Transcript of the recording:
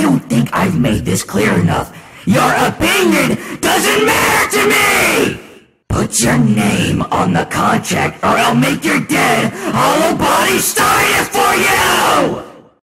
I don't think I've made this clear enough. Your opinion doesn't matter to me! Put your name on the contract or I'll make your dead hollow body stop.